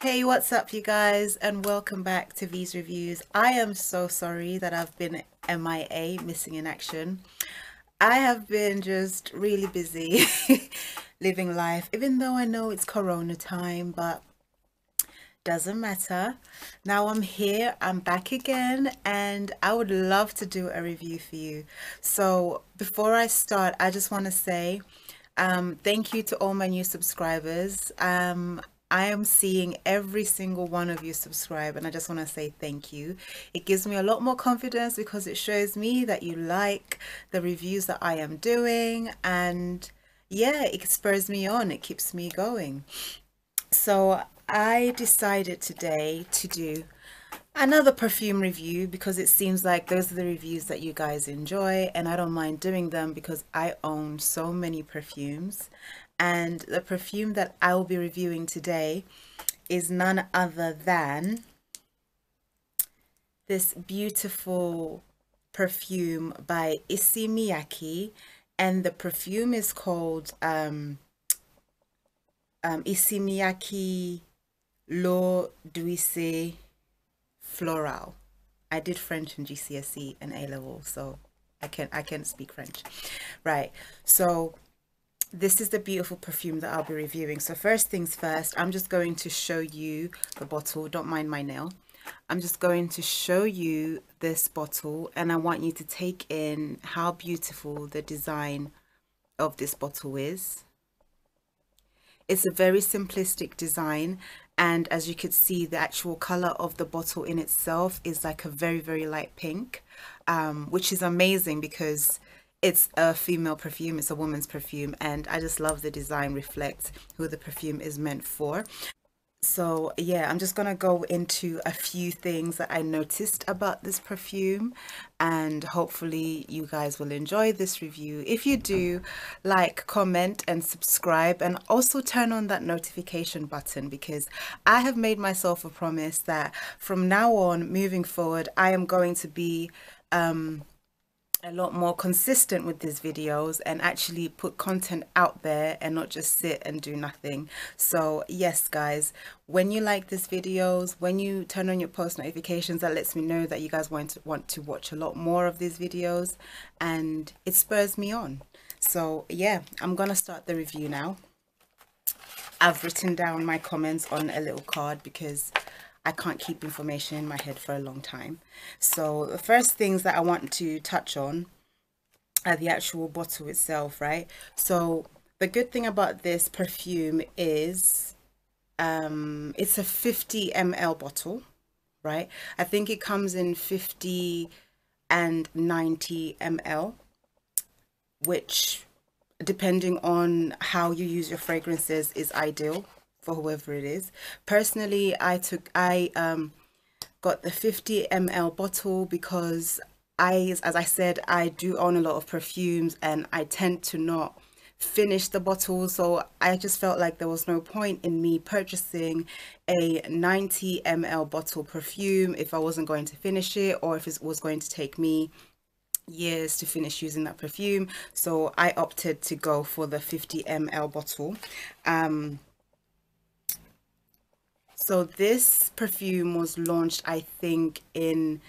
Hey, what's up, you guys, and welcome back to Vee's Reviews. I am so sorry that I've been MIA, missing in action. I have been just really busy living life, even though I know it's Corona time, but doesn't matter. Now I'm here, I'm back again, and I would love to do a review for you. So before I start, I just want to say um, thank you to all my new subscribers. Um, I am seeing every single one of you subscribe and I just want to say thank you. It gives me a lot more confidence because it shows me that you like the reviews that I am doing and yeah, it spurs me on. It keeps me going. So I decided today to do another perfume review because it seems like those are the reviews that you guys enjoy and I don't mind doing them because I own so many perfumes and the perfume that I will be reviewing today is none other than this beautiful perfume by Issey Miyake and the perfume is called um, um, Issey Miyake L'Eau Douce Floral. I did French in GCSE and A level, so I can I can speak French. Right. So this is the beautiful perfume that I'll be reviewing. So first things first, I'm just going to show you the bottle. Don't mind my nail. I'm just going to show you this bottle and I want you to take in how beautiful the design of this bottle is. It's a very simplistic design and as you could see the actual color of the bottle in itself is like a very very light pink um, which is amazing because it's a female perfume it's a woman's perfume and i just love the design reflects who the perfume is meant for. So yeah i'm just gonna go into a few things that i noticed about this perfume and hopefully you guys will enjoy this review. If you do like comment and subscribe and also turn on that notification button because i have made myself a promise that from now on moving forward i am going to be um a lot more consistent with these videos and actually put content out there and not just sit and do nothing. So yes guys when you like these videos when you turn on your post notifications that lets me know that you guys want to want to watch a lot more of these videos and it spurs me on. So yeah i'm gonna start the review now. I've written down my comments on a little card because I can't keep information in my head for a long time. So the first things that I want to touch on are the actual bottle itself, right? So the good thing about this perfume is um, it's a 50 ml bottle, right? I think it comes in 50 and 90 ml, which depending on how you use your fragrances is ideal for whoever it is. Personally, I took I um got the 50 ml bottle because I as I said I do own a lot of perfumes and I tend to not finish the bottle. So I just felt like there was no point in me purchasing a 90 ml bottle perfume if I wasn't going to finish it or if it was going to take me years to finish using that perfume. So I opted to go for the 50 ml bottle. Um, so this perfume was launched, I think, in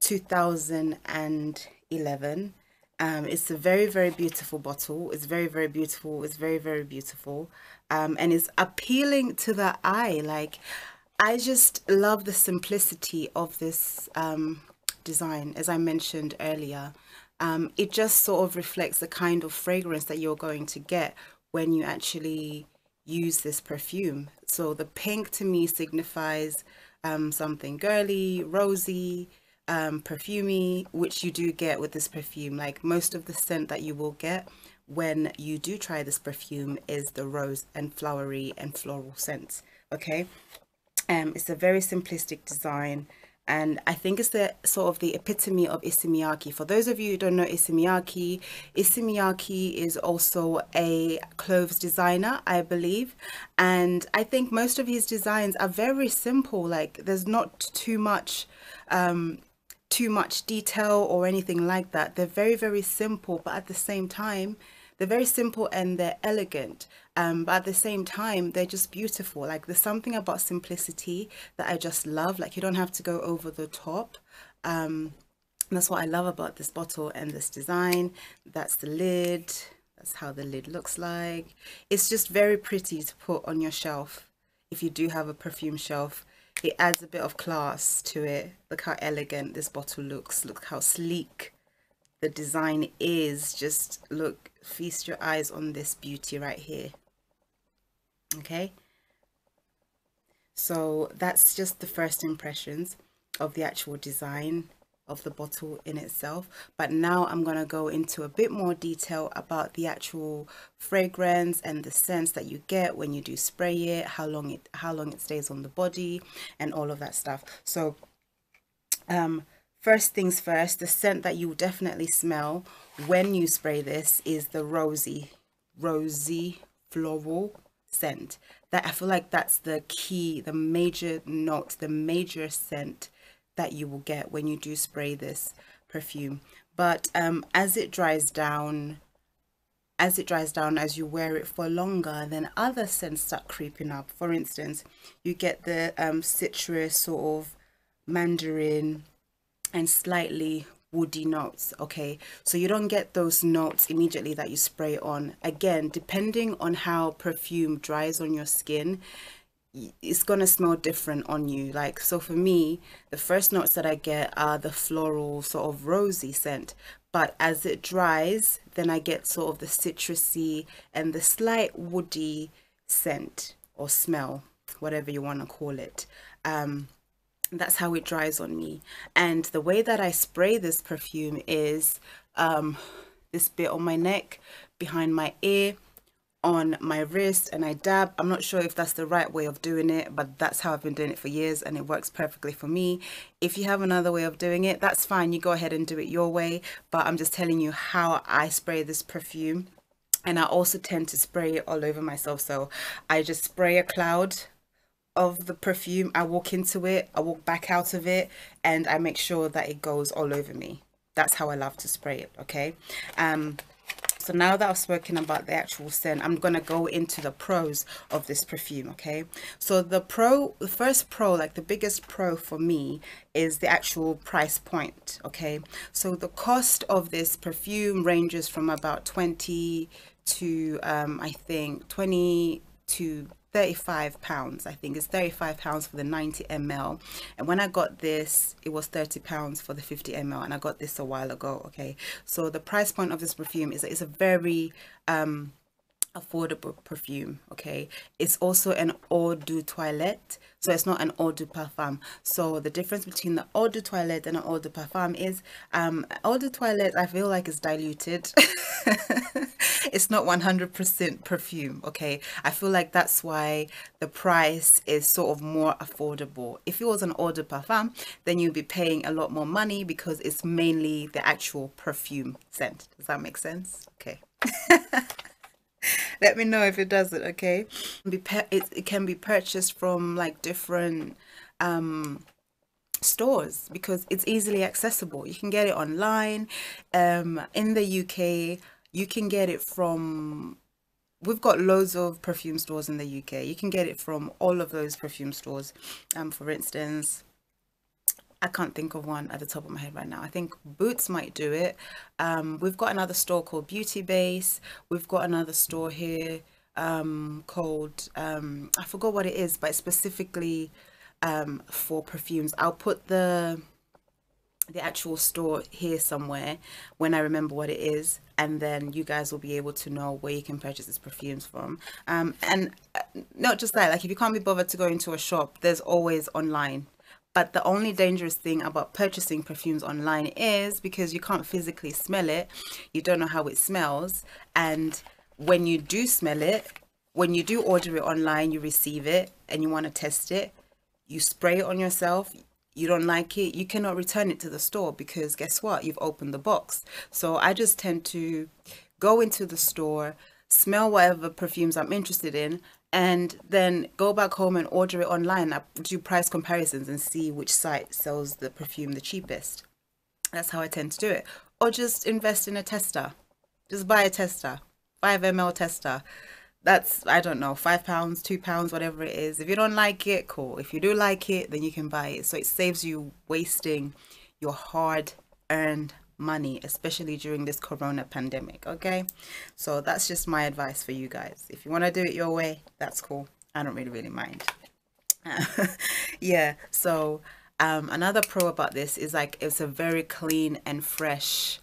2011. Um, it's a very, very beautiful bottle. It's very, very beautiful. It's very, very beautiful. Um, and it's appealing to the eye. Like, I just love the simplicity of this um, design, as I mentioned earlier. Um, it just sort of reflects the kind of fragrance that you're going to get when you actually use this perfume. So the pink to me signifies um, something girly, rosy, um, perfumey, which you do get with this perfume. Like most of the scent that you will get when you do try this perfume is the rose and flowery and floral scents. Okay, um, it's a very simplistic design and I think it's the sort of the epitome of Issey Miyake. For those of you who don't know Issey Miyake, Issey Miyake is also a clothes designer, I believe, and I think most of his designs are very simple. Like there's not too much. Um, too much detail or anything like that they're very very simple but at the same time they're very simple and they're elegant um, but at the same time they're just beautiful. Like there's something about simplicity that I just love. Like you don't have to go over the top. Um, that's what I love about this bottle and this design. That's the lid. That's how the lid looks like. It's just very pretty to put on your shelf. If you do have a perfume shelf it adds a bit of class to it. Look how elegant this bottle looks. Look how sleek the design is just look feast your eyes on this beauty right here. Okay? So that's just the first impressions of the actual design of the bottle in itself. But now I'm going to go into a bit more detail about the actual fragrance and the scents that you get when you do spray it how long it how long it stays on the body and all of that stuff. So um first things first the scent that you will definitely smell when you spray this is the rosy rosy floral scent. That I feel like that's the key the major note the major scent that you will get when you do spray this perfume. But um, as it dries down as it dries down as you wear it for longer then other scents start creeping up. For instance you get the um, citrus sort of mandarin and slightly woody notes okay? So you don't get those notes immediately that you spray on. Again depending on how perfume dries on your skin it's gonna smell different on you. Like so for me the first notes that I get are the floral sort of rosy scent but as it dries then I get sort of the citrusy and the slight woody scent or smell whatever you want to call it. Um, that's how it dries on me and the way that I spray this perfume is um, this bit on my neck behind my ear on my wrist and I dab. I'm not sure if that's the right way of doing it, but that's how I've been doing it for years and it works perfectly for me. If you have another way of doing it, that's fine. You go ahead and do it your way, but I'm just telling you how I spray this perfume. And I also tend to spray it all over myself. So I just spray a cloud of the perfume. I walk into it, I walk back out of it, and I make sure that it goes all over me. That's how I love to spray it, okay? Um, so now that I've spoken about the actual scent I'm gonna go into the pros of this perfume okay so the pro the first pro like the biggest pro for me is the actual price point okay so the cost of this perfume ranges from about 20 to um, I think 20 to 35 pounds i think. It's 35 pounds for the 90 ml and when i got this it was 30 pounds for the 50 ml and i got this a while ago okay? So the price point of this perfume is it's a very um affordable perfume okay? It's also an eau de toilette so it's not an eau de parfum. So the difference between the eau de toilette and an eau de parfum is um eau de toilette i feel like it's diluted it's not 100% perfume okay? I feel like that's why the price is sort of more affordable. If it was an eau de parfum then you'd be paying a lot more money because it's mainly the actual perfume scent. Does that make sense? Okay. Let me know if it doesn't okay? It, it can be purchased from like different um stores because it's easily accessible. You can get it online um in the uk you can get it from we've got loads of perfume stores in the uk you can get it from all of those perfume stores um for instance I can't think of one at the top of my head right now. I think Boots might do it. Um, we've got another store called Beauty Base. We've got another store here um, called, um, I forgot what it is, but specifically um, for perfumes. I'll put the the actual store here somewhere when I remember what it is and then you guys will be able to know where you can purchase these perfumes from um, and uh, not just that like if you can't be bothered to go into a shop there's always online but the only dangerous thing about purchasing perfumes online is because you can't physically smell it, you don't know how it smells. And when you do smell it, when you do order it online, you receive it and you want to test it, you spray it on yourself, you don't like it, you cannot return it to the store because guess what? You've opened the box. So I just tend to go into the store, smell whatever perfumes I'm interested in, and then go back home and order it online. I do price comparisons and see which site sells the perfume the cheapest. That's how i tend to do it. Or just invest in a tester. Just buy a tester 5 ml tester that's I don't know five pounds two pounds whatever it is. If you don't like it cool. If you do like it then you can buy it. So it saves you wasting your hard earned money especially during this corona pandemic okay? So that's just my advice for you guys. If you want to do it your way that's cool. I don't really really mind. Yeah so um another pro about this is like it's a very clean and fresh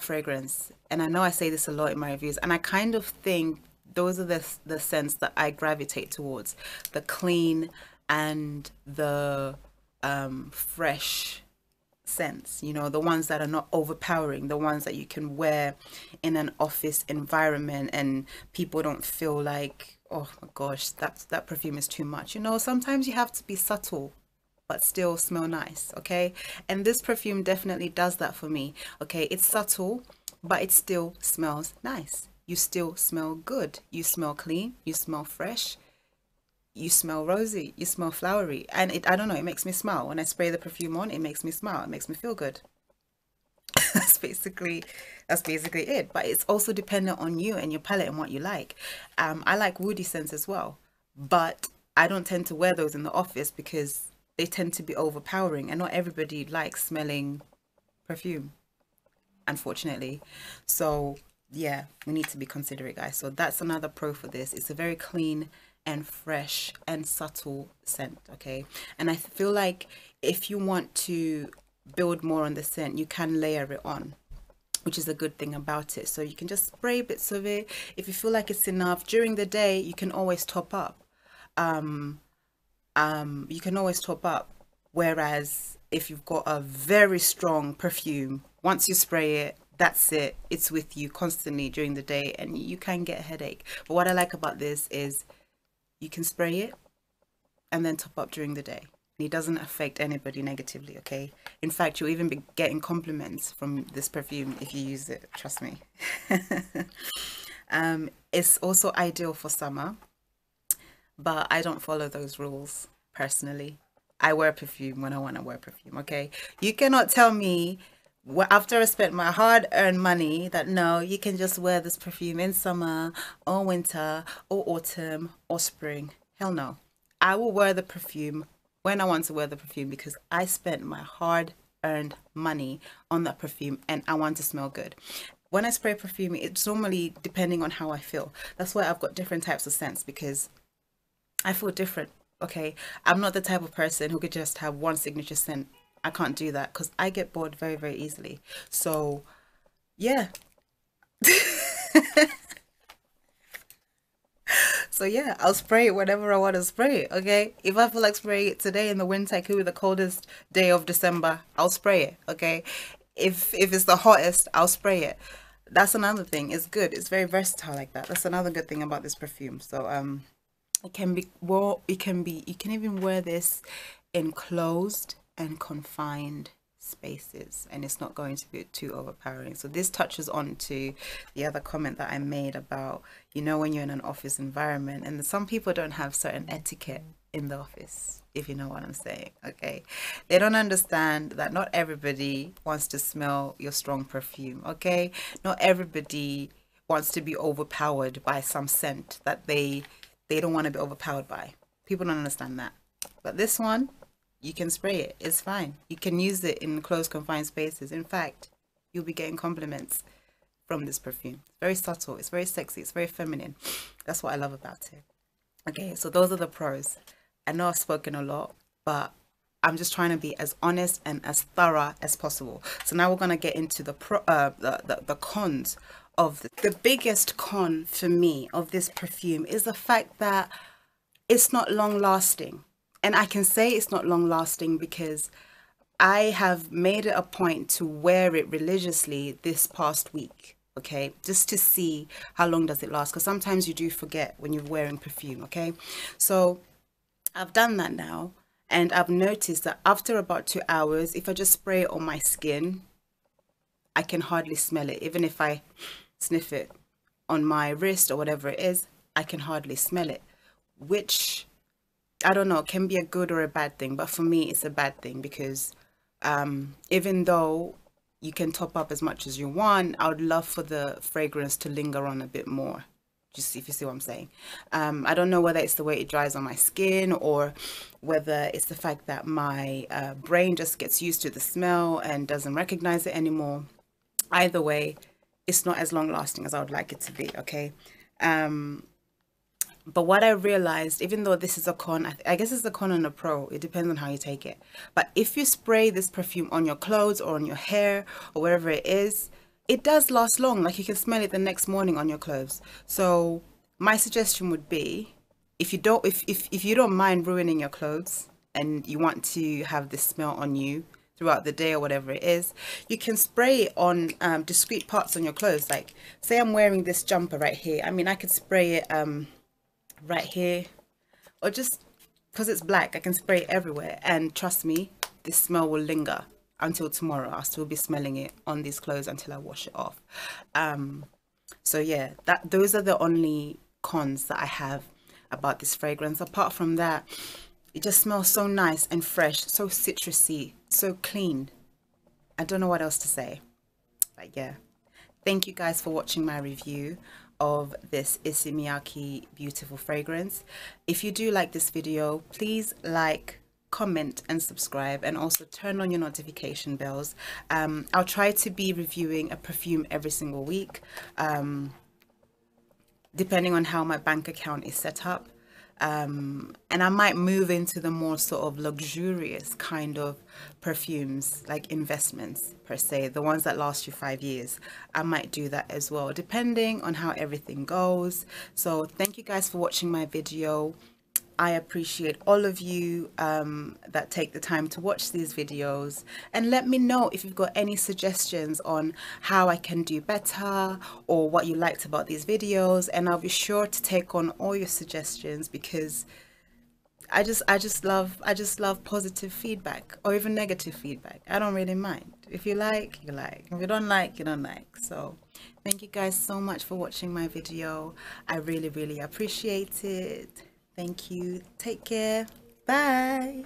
fragrance. And I know I say this a lot in my reviews and I kind of think those are the, the scents that I gravitate towards. The clean and the um, fresh scents you know the ones that are not overpowering the ones that you can wear in an office environment and people don't feel like oh my gosh that that perfume is too much. You know sometimes you have to be subtle but still smell nice okay? And this perfume definitely does that for me okay? It's subtle but it still smells nice you still smell good. You smell clean, you smell fresh, you smell rosy, you smell flowery. And it, I don't know, it makes me smile. When I spray the perfume on, it makes me smile. It makes me feel good. that's basically that's basically it. But it's also dependent on you and your palette and what you like. Um, I like woody scents as well, but I don't tend to wear those in the office because they tend to be overpowering and not everybody likes smelling perfume unfortunately so yeah, we need to be considerate, guys. So that's another pro for this. It's a very clean and fresh and subtle scent, okay? And I feel like if you want to build more on the scent, you can layer it on which is a good thing about it. So you can just spray bits of it. If you feel like it's enough during the day, you can always top up. Um, um, you can always top up. Whereas if you've got a very strong perfume, once you spray it, that's it. It's with you constantly during the day and you can get a headache. But what i like about this is you can spray it and then top up during the day. It doesn't affect anybody negatively okay? In fact you'll even be getting compliments from this perfume if you use it trust me. Um, it's also ideal for summer but i don't follow those rules personally. I wear perfume when i want to wear perfume okay? You cannot tell me after I spent my hard earned money that no, you can just wear this perfume in summer or winter or autumn or spring. Hell no. I will wear the perfume when I want to wear the perfume because I spent my hard earned money on that perfume and I want to smell good. When I spray perfume, it's normally depending on how I feel. That's why I've got different types of scents because I feel different. Okay, I'm not the type of person who could just have one signature scent I can't do that because I get bored very, very easily. So, yeah. so yeah, I'll spray it whenever I want to spray it, okay? If I feel like spraying it today in the winter, could be the coldest day of December, I'll spray it, okay? If, if it's the hottest, I'll spray it. That's another thing. It's good. It's very versatile like that. That's another good thing about this perfume. So, um, it can be, well, it can be, you can even wear this enclosed and confined spaces and it's not going to be too overpowering. So this touches on to the other comment that i made about you know when you're in an office environment and some people don't have certain etiquette in the office if you know what i'm saying okay? They don't understand that not everybody wants to smell your strong perfume okay? Not everybody wants to be overpowered by some scent that they they don't want to be overpowered by. People don't understand that. But this one you can spray it. It's fine. You can use it in closed confined spaces. In fact, you'll be getting compliments from this perfume. It's very subtle. It's very sexy. It's very feminine. That's what I love about it. Okay, so those are the pros. I know I've spoken a lot, but I'm just trying to be as honest and as thorough as possible. So now we're going to get into the pro, uh, the, the, the cons of the, the biggest con for me of this perfume is the fact that it's not long lasting and I can say it's not long lasting because I have made it a point to wear it religiously this past week okay? Just to see how long does it last because sometimes you do forget when you're wearing perfume okay? So I've done that now and I've noticed that after about two hours if I just spray it on my skin I can hardly smell it. Even if I sniff it on my wrist or whatever it is I can hardly smell it which I don't know, it can be a good or a bad thing, but for me, it's a bad thing because um, even though you can top up as much as you want, I would love for the fragrance to linger on a bit more. just if you see what I'm saying. Um, I don't know whether it's the way it dries on my skin or whether it's the fact that my uh, brain just gets used to the smell and doesn't recognize it anymore. Either way, it's not as long lasting as I would like it to be, okay? Um, but what I realized, even though this is a con, I, I, guess it's a con and a pro, it depends on how you take it. But if you spray this perfume on your clothes or on your hair or wherever it is, it does last long. Like you can smell it the next morning on your clothes. So my suggestion would be, if you don't, if, if, if you don't mind ruining your clothes and you want to have this smell on you, throughout the day or whatever it is you can spray it on um, discrete parts on your clothes like say I'm wearing this jumper right here I mean I could spray it um, right here. Or just because it's black I can spray it everywhere. And trust me this smell will linger until tomorrow. I'll still be smelling it on these clothes until I wash it off. Um, so yeah that those are the only cons that I have about this fragrance. Apart from that it just smells so nice and fresh so citrusy so clean. I don't know what else to say. But yeah. Thank you guys for watching my review of this Issey Miyake beautiful fragrance. If you do like this video, please like, comment and subscribe and also turn on your notification bells. Um, I'll try to be reviewing a perfume every single week um, depending on how my bank account is set up um, and I might move into the more sort of luxurious kind of perfumes like investments per se the ones that last you five years. I might do that as well depending on how everything goes. So thank you guys for watching my video I appreciate all of you um, that take the time to watch these videos. And let me know if you've got any suggestions on how I can do better or what you liked about these videos. And I'll be sure to take on all your suggestions because I just I just love I just love positive feedback or even negative feedback. I don't really mind. If you like you like. If you don't like you don't like. So thank you guys so much for watching my video. I really really appreciate it Thank you. Take care. Bye.